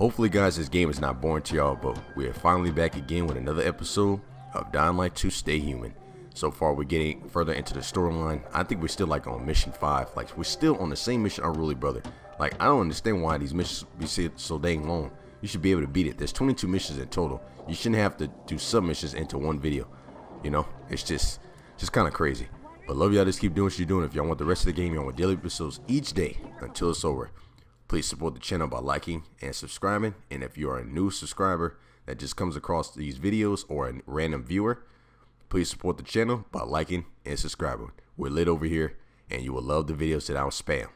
Hopefully guys this game is not boring to y'all but we are finally back again with another episode of Dying Light 2 Stay Human. So far we're getting further into the storyline. I think we're still like on mission 5. Like we're still on the same mission Unruly Brother. Like I don't understand why these missions be so dang long. You should be able to beat it. There's 22 missions in total. You shouldn't have to do submissions into one video. You know, it's just just kind of crazy. But love y'all just keep doing what you're doing. If y'all want the rest of the game, y'all want daily episodes each day until it's over. Please support the channel by liking and subscribing. And if you are a new subscriber that just comes across these videos or a random viewer, please support the channel by liking and subscribing. We're lit over here and you will love the videos that I will spam.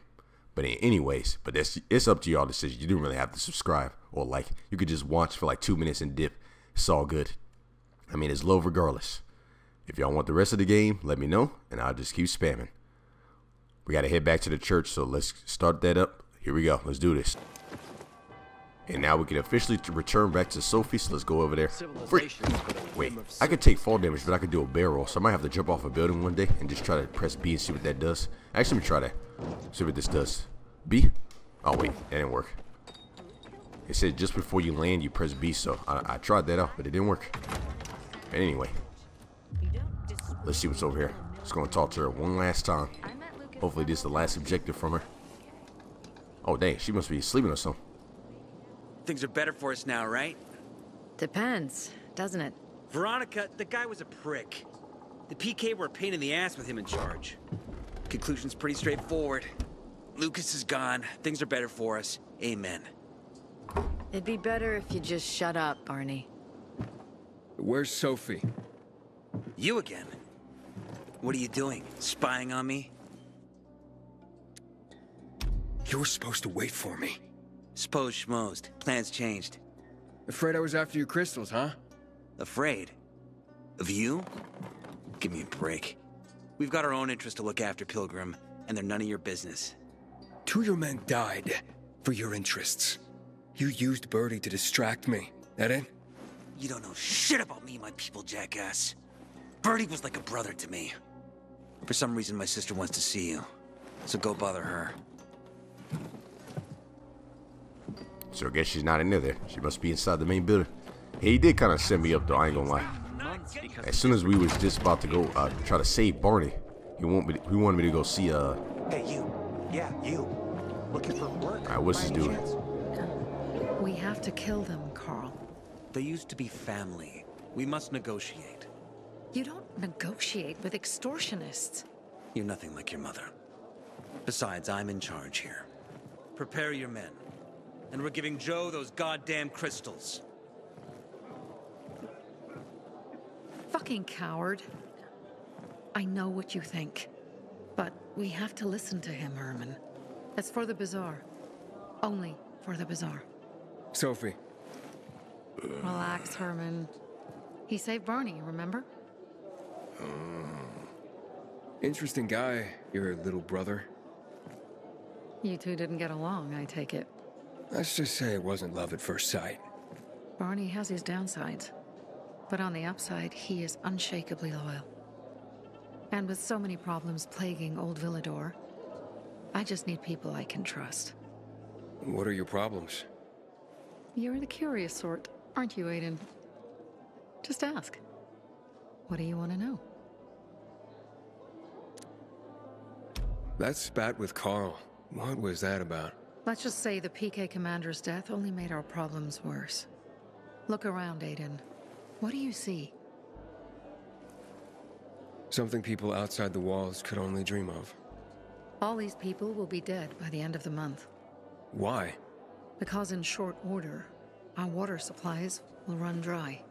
But anyways, but that's it's up to y'all decision. You don't really have to subscribe or like. You could just watch for like two minutes and dip. It's all good. I mean, it's low regardless. If y'all want the rest of the game, let me know, and I'll just keep spamming. We got to head back to the church, so let's start that up here we go. Let's do this. And now we can officially return back to Sophie, so let's go over there. Wait, I could take fall damage, but I could do a barrel, so I might have to jump off a building one day and just try to press B and see what that does. Actually, let me try that. See what this does. B? Oh, wait, that didn't work. It said just before you land, you press B, so I, I tried that out, but it didn't work. But anyway, let's see what's over here. Let's go and talk to her one last time. Hopefully this is the last objective from her. Oh, dang, she must be sleeping or something. Things are better for us now, right? Depends, doesn't it? Veronica, the guy was a prick. The PK were a pain in the ass with him in charge. Conclusion's pretty straightforward. Lucas is gone. Things are better for us. Amen. It'd be better if you just shut up, Barney. Where's Sophie? You again? What are you doing? Spying on me? You were supposed to wait for me. Suppose schmozed. Plans changed. Afraid I was after your crystals, huh? Afraid? Of you? Give me a break. We've got our own interests to look after, Pilgrim, and they're none of your business. Two of your men died for your interests. You used Birdie to distract me. That it? You don't know shit about me, my people, jackass. Birdie was like a brother to me. For some reason, my sister wants to see you. So go bother her. So I guess she's not in there. She must be inside the main building. He did kind of send me up though, I ain't gonna lie. As soon as we was just about to go uh, try to save Barney, he want me. To, he wanted me to go see. Uh. Hey you. Yeah you. Looking for work. All right, what's this doing? We have to kill them, Carl. They used to be family. We must negotiate. You don't negotiate with extortionists. You're nothing like your mother. Besides, I'm in charge here. Prepare your men. And we're giving Joe those goddamn crystals. Fucking coward. I know what you think. But we have to listen to him, Herman. It's for the Bazaar. Only for the Bazaar. Sophie. Relax, Herman. He saved Barney, remember? Oh. Interesting guy, your little brother. You two didn't get along, I take it. Let's just say it wasn't love at first sight. Barney has his downsides. But on the upside, he is unshakably loyal. And with so many problems plaguing Old Villedor, I just need people I can trust. What are your problems? You're the curious sort, aren't you, Aiden? Just ask. What do you want to know? That spat with Carl. What was that about? Let's just say the PK commander's death only made our problems worse. Look around, Aiden. What do you see? Something people outside the walls could only dream of. All these people will be dead by the end of the month. Why? Because in short order, our water supplies will run dry.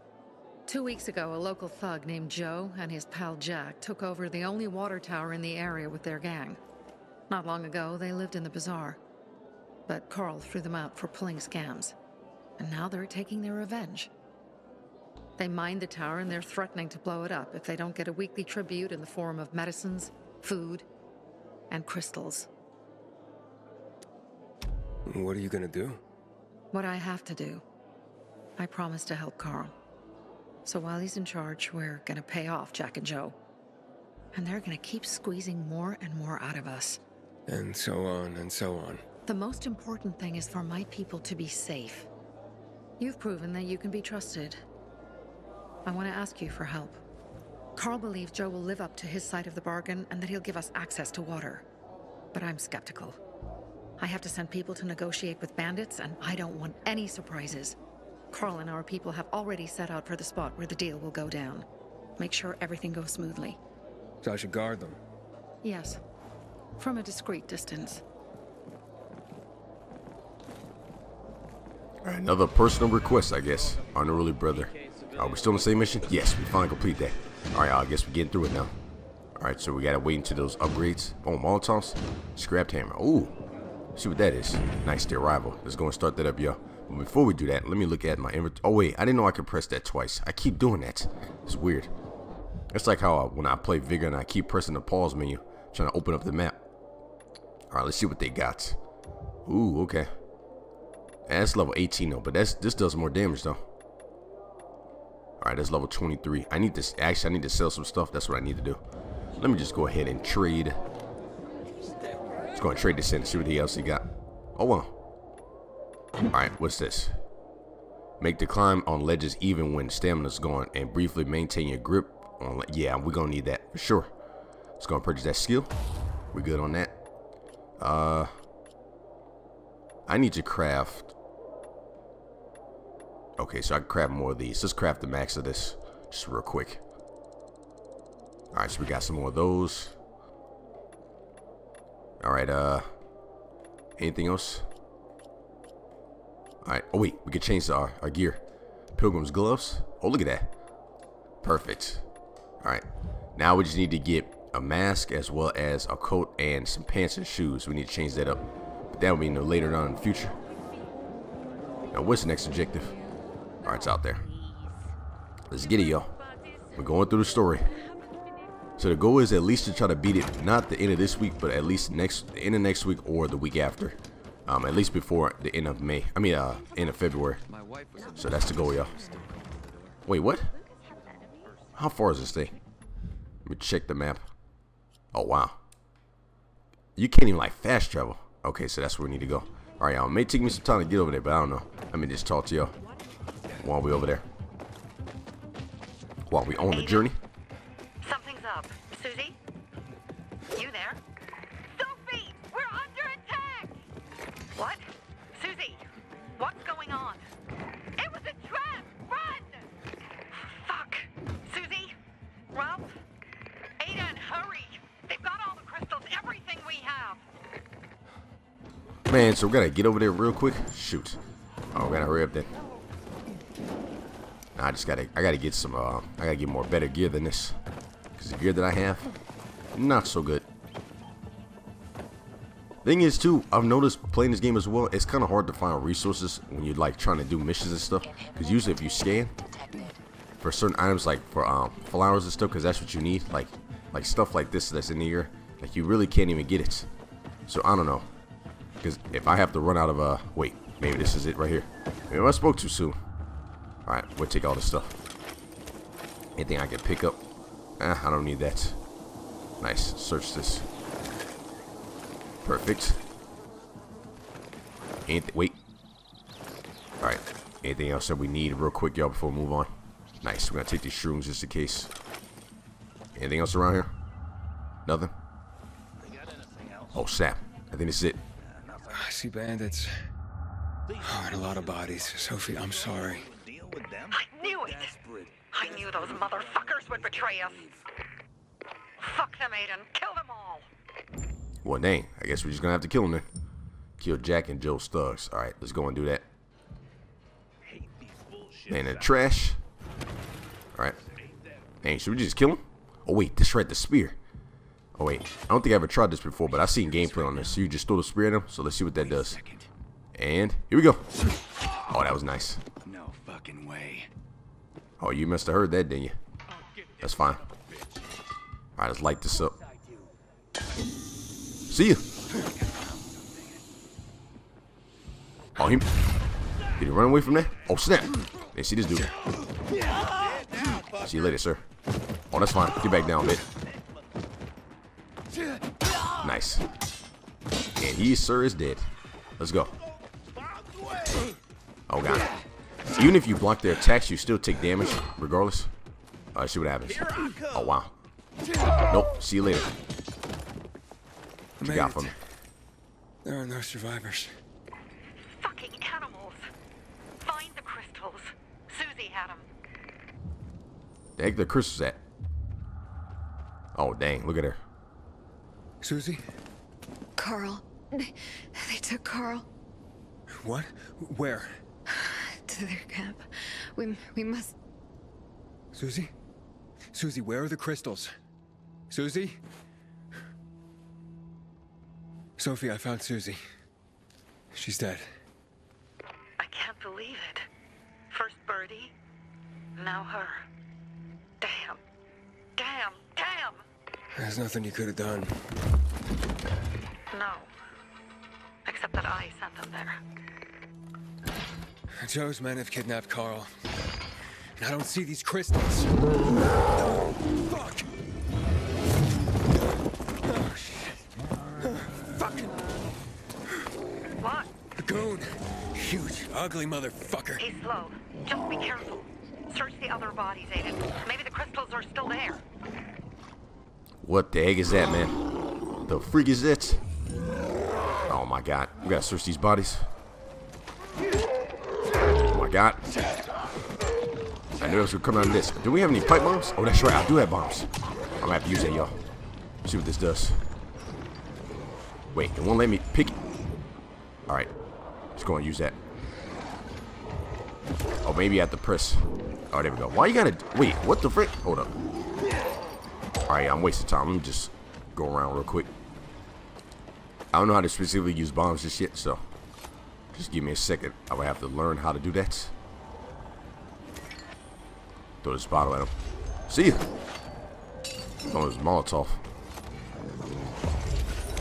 Two weeks ago, a local thug named Joe and his pal Jack took over the only water tower in the area with their gang. Not long ago, they lived in the bazaar. But Carl threw them out for pulling scams. And now they're taking their revenge. They mined the tower and they're threatening to blow it up if they don't get a weekly tribute in the form of medicines, food, and crystals. What are you gonna do? What I have to do. I promise to help Carl. So while he's in charge, we're gonna pay off Jack and Joe. And they're gonna keep squeezing more and more out of us. And so on and so on. The most important thing is for my people to be safe. You've proven that you can be trusted. I want to ask you for help. Carl believes Joe will live up to his side of the bargain and that he'll give us access to water. But I'm skeptical. I have to send people to negotiate with bandits, and I don't want any surprises. Carl and our people have already set out for the spot where the deal will go down. Make sure everything goes smoothly. So I should guard them. Yes. From a discreet distance. Another personal request, I guess. Unruly brother. Are we still on the same mission? Yes, we finally complete that. All right, I guess we're getting through it now. All right, so we gotta wait until those upgrades. Oh, Molotovs, scrapped hammer. Ooh, see what that is. Nice, the arrival. Let's go and start that up, y'all. But before we do that, let me look at my inventory. Oh wait, I didn't know I could press that twice. I keep doing that. It's weird. It's like how I, when I play Vigor and I keep pressing the pause menu, trying to open up the map. All right, let's see what they got. Ooh, okay. That's level 18 though, but that's this does more damage though. All right, that's level 23. I need this. Actually, I need to sell some stuff. That's what I need to do. Let me just go ahead and trade. Let's go and trade this in. See what else he got. Oh wow. All right, what's this? Make the climb on ledges even when stamina's gone, and briefly maintain your grip on. Yeah, we're gonna need that for sure. Let's go and purchase that skill. We're good on that. Uh, I need to craft. Okay, so I can craft more of these. Let's craft the max of this, just real quick. All right, so we got some more of those. All right, uh, anything else? All right. Oh wait, we can change our our gear. Pilgrim's gloves. Oh look at that. Perfect. All right. Now we just need to get a mask as well as a coat and some pants and shoes. We need to change that up. That will be no later on in the future. Now what's the next objective? All right, it's out there. Let's get it, y'all. We're going through the story. So the goal is at least to try to beat it, not the end of this week, but at least next, the end of next week or the week after. Um, at least before the end of May. I mean, uh, end of February. So that's the goal, y'all. Wait, what? How far is this thing? Let me check the map. Oh, wow. You can't even, like, fast travel. Okay, so that's where we need to go. All right, y'all. It may take me some time to get over there, but I don't know. Let me just talk to y'all while we over there. While we on the journey. Something's up. Susie? Man, so we gotta get over there real quick. Shoot. Oh, we gotta hurry up then. Nah, I just gotta, I gotta get some, uh, I gotta get more better gear than this. Cause the gear that I have, not so good. Thing is too, I've noticed playing this game as well, it's kind of hard to find resources when you're like trying to do missions and stuff. Cause usually if you scan for certain items like for um flowers and stuff, cause that's what you need, like like stuff like this that's in the air, like you really can't even get it. So I don't know. Because if I have to run out of uh wait, maybe this is it right here. Maybe I spoke too soon. Alright, we'll take all this stuff. Anything I can pick up? Eh, I don't need that. Nice. Search this. Perfect. Anything wait. Alright. Anything else that we need real quick, y'all, before we move on? Nice. We're gonna take these shrooms just in case. Anything else around here? Nothing? Oh snap. I think this is it. I see bandits. Oh, and a lot of bodies. Sophie, I'm sorry. I knew it! I knew those motherfuckers would betray us! Fuck them, Aiden! Kill them all! Well, dang. I guess we're just gonna have to kill them then. Kill Jack and Joe Stuggs. Alright, let's go and do that. Man, the trash. Alright. Dang, should we just kill him? Oh, wait. This right, the spear. Oh, wait. I don't think I ever tried this before, but I've seen gameplay on this. So you just throw the spear at him. So let's see what that does. And here we go. Oh, that was nice. No fucking way. Oh, you must have heard that, didn't you? That's fine. Alright, let's light this up. See ya. Oh, he... Did he run away from that? Oh, snap. They see this dude. See you later, sir. Oh, that's fine. Get back down, bit. Nice. And he, sir, is dead. Let's go. Oh, God. Even if you block their attacks, you still take damage regardless. Alright, see what happens. Oh wow. Nope. See you later. What you got it. for me? There are no survivors. Fucking animals. Find the crystals. Susie had them. The heck the crystals at? Oh dang, look at her. Susie? Carl. They, they took Carl What? Where? to their camp. We, we must. Susie? Susie, where are the crystals? Susie? Sophie, I found Susie. She's dead. I can't believe it. First Birdie, now her. Damn. Damn. Damn. There's nothing you could have done. No. Except that I sent them there. Joe's men have kidnapped Carl. And I don't see these crystals. Fuck! Oh, shit. Fucking What? goon. Huge, ugly motherfucker. He's slow. Just be careful. Search the other bodies, Aiden. Maybe the crystals are still there. What the heck is that, man? The freak is it? Oh my god. We gotta search these bodies. Oh my god. I knew was gonna come out of this. Do we have any pipe bombs? Oh, that's right. I do have bombs. I'm gonna have to use that, y'all. See what this does. Wait, it won't let me pick it. Alright. Just go and use that. Oh, maybe I have to press. Oh, there we go. Why you gotta... Wait, what the frick? Hold up. Alright, I'm wasting time. Let me just go around real quick. I don't know how to specifically use bombs just yet, so just give me a second. I will have to learn how to do that. Throw this bottle at him. See ya. Oh, it's Molotov.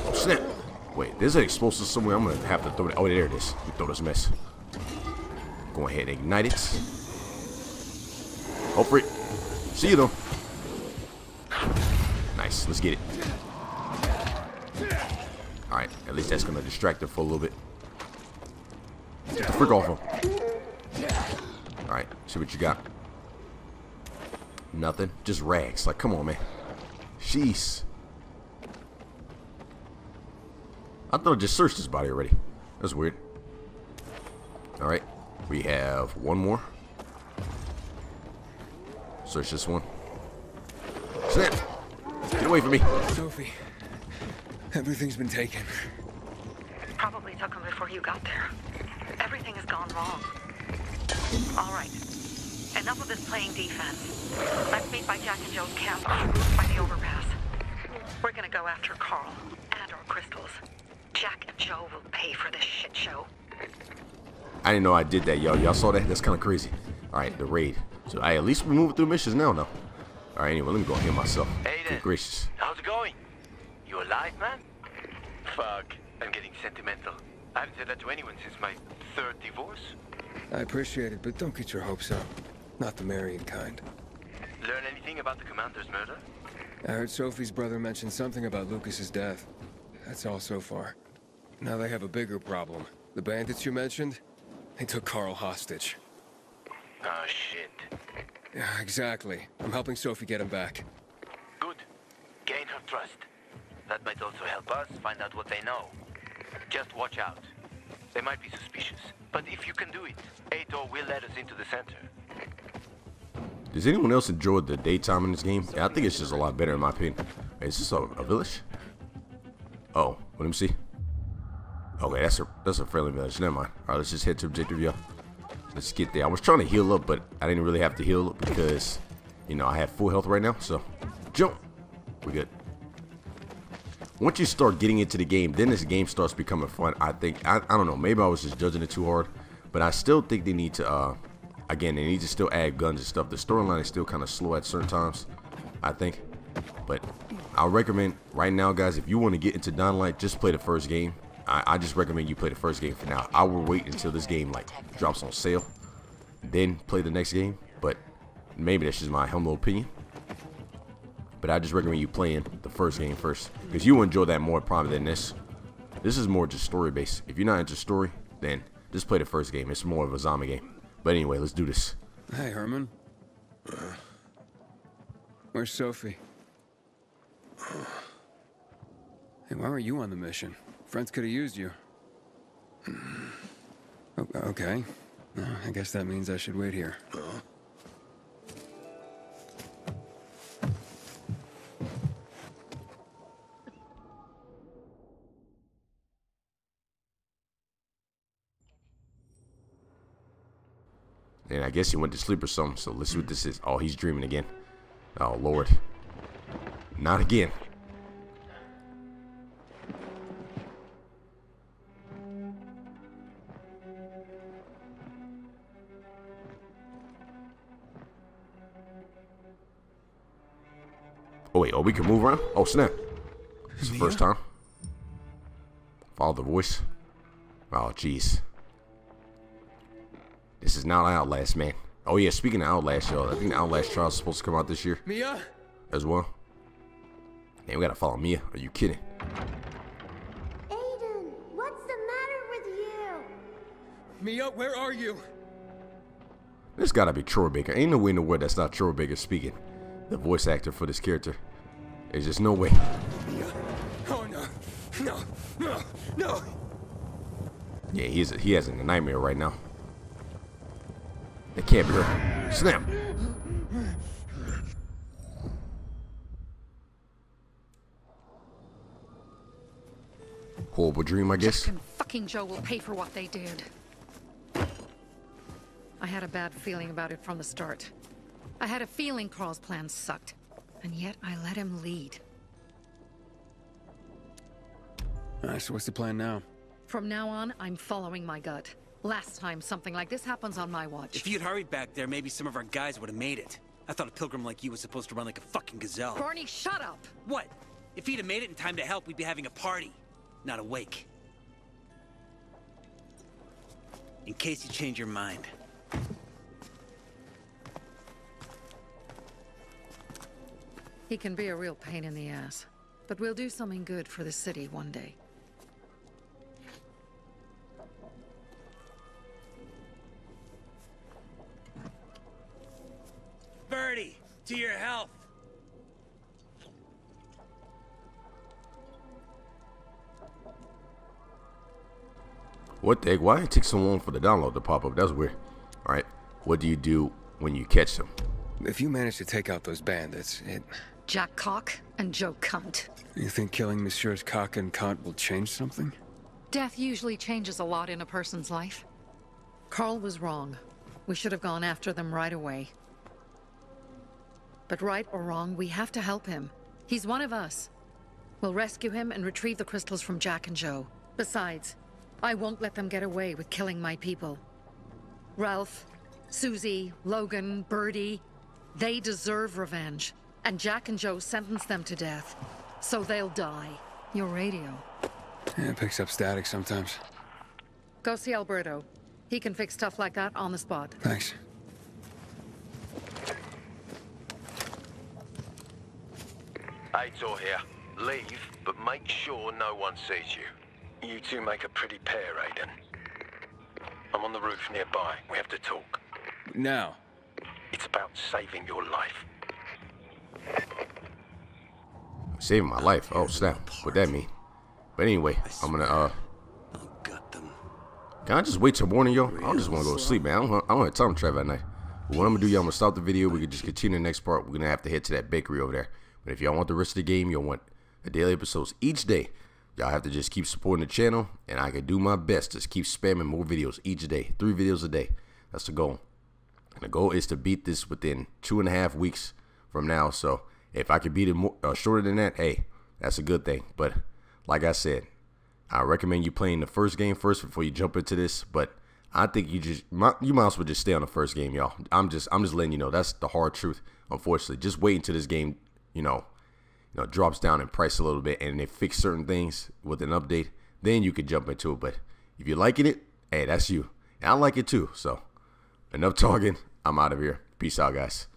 Oh, snap. Wait, there's an explosive somewhere. I'm gonna have to throw it. Oh, there it is. Me throw this mess. Go ahead and ignite it. Hope for it. See you though. Nice. Let's get it. Alright, at least that's gonna distract her for a little bit. Get the frick off him. Alright, see what you got. Nothing. Just rags. Like, come on, man. Jeez. I thought I just searched his body already. That's weird. Alright. We have one more. Search this one. Snap! Get away from me. Sophie, everything's been taken. Probably took them before you got there. Everything has gone wrong. All right. Enough of this playing defense. Let's meet by Jack and Joe's camp by the overpass. We're gonna go after Carl and our crystals. Jack and Joe will pay for this shit show. I didn't know I did that, y'all. Y'all saw that? That's kind of crazy. Alright, the raid. So I at least we're moving through missions now, though. Alright, anyway, let me go heal myself. Aiden. Good gracious. How's it going? You alive, man? Fuck, I'm getting sentimental. I haven't said that to anyone since my third divorce. I appreciate it, but don't get your hopes up. Not the marrying kind. Learn anything about the commander's murder? I heard Sophie's brother mention something about Lucas's death. That's all so far. Now they have a bigger problem. The bandits you mentioned, they took Carl hostage. Oh, shit. Yeah, exactly. I'm helping Sophie get him back. Good. Gain her trust. That might also help us find out what they know. Just watch out. They might be suspicious. But if you can do it, Aitor will let us into the center. Does anyone else enjoy the daytime in this game? Yeah, I think it's just a lot better in my opinion. Hey, is this a, a village? Oh, let me see. Okay, that's a that's a friendly village. Never mind. All right, let's just head to objective, y'all. Let's get there. I was trying to heal up, but I didn't really have to heal up because, you know, I have full health right now. So, jump. We're good. Once you start getting into the game, then this game starts becoming fun. I think. I, I don't know. Maybe I was just judging it too hard, but I still think they need to. uh Again, they need to still add guns and stuff. The storyline is still kind of slow at certain times. I think. But I recommend right now, guys, if you want to get into Dying Light, just play the first game. I, I just recommend you play the first game for now. I will wait until this game like drops on sale, then play the next game. But maybe that's just my humble opinion. But I just recommend you playing the first game first because you will enjoy that more probably than this. This is more just story based. If you're not into story, then just play the first game. It's more of a zombie game. But anyway, let's do this. Hey, Herman. Where's Sophie? Hey, why were you on the mission? Friends could have used you. Okay. Uh, I guess that means I should wait here. And I guess he went to sleep or something. So let's see what this is. Oh, he's dreaming again. Oh, Lord. Not again. Wait. Oh, we can move around? Oh, snap. It's the first time. Follow the voice. Oh, jeez. This is not Outlast, man. Oh yeah, speaking of Outlast, y'all, I think the Outlast trial is supposed to come out this year Mia? as well. Man, we gotta follow Mia. Are you kidding? Aiden, what's the matter with you? Mia, where are you? This gotta be Troy Baker. Ain't no way in the world that's not Troy Baker speaking. The voice actor for this character. There's just no way. Oh no. No. No. No. Yeah, he's he has a nightmare right now. It can't be her. Snap. Horrible dream, I guess. Jack and fucking Joe will pay for what they did. I had a bad feeling about it from the start. I had a feeling Carl's plan sucked. And yet I let him lead. Alright, so what's the plan now? From now on, I'm following my gut. Last time something like this happens on my watch. If you'd hurried back there, maybe some of our guys would have made it. I thought a pilgrim like you was supposed to run like a fucking gazelle. Barney, shut up! What? If he'd have made it in time to help, we'd be having a party, not a wake. In case you change your mind. He can be a real pain in the ass. But we'll do something good for the city one day. Birdie, to your health. What the heck? Why did it take so long for the download to pop up? That's weird. Alright. What do you do when you catch them? If you manage to take out those bandits, it. Jack Cock and Joe Cunt. You think killing Messieurs Cock and Kant will change something? Death usually changes a lot in a person's life. Carl was wrong. We should have gone after them right away. But right or wrong, we have to help him. He's one of us. We'll rescue him and retrieve the crystals from Jack and Joe. Besides, I won't let them get away with killing my people. Ralph, Susie, Logan, Birdie, they deserve revenge. And Jack and Joe sentenced them to death. So they'll die. Your radio. Yeah, it picks up static sometimes. Go see Alberto. He can fix stuff like that on the spot. Thanks. Aitor here. Leave, but make sure no one sees you. You two make a pretty pair, Aiden. I'm on the roof nearby. We have to talk. Now. It's about saving your life. Saving my life. Oh snap. What that mean? But anyway, I'm gonna uh. Can I just wait till morning, y'all? I don't just want to go to sleep, man. I don't, I don't have time to travel at night. But what I'm gonna do, y'all, I'm gonna stop the video. We can just continue the next part. We're gonna have to head to that bakery over there. But if y'all want the rest of the game, you'll want the daily episodes each day. Y'all have to just keep supporting the channel, and I can do my best to keep spamming more videos each day. Three videos a day. That's the goal. And the goal is to beat this within two and a half weeks from now. So if I could beat it more, uh, shorter than that, hey, that's a good thing. But like I said, I recommend you playing the first game first before you jump into this. But I think you just you might as well just stay on the first game, y'all. I'm just I'm just letting you know that's the hard truth. Unfortunately, just wait until this game, you know, you know, drops down in price a little bit and they fix certain things with an update. Then you could jump into it. But if you're liking it, hey, that's you. And I like it too. So enough talking. I'm out of here. Peace out, guys.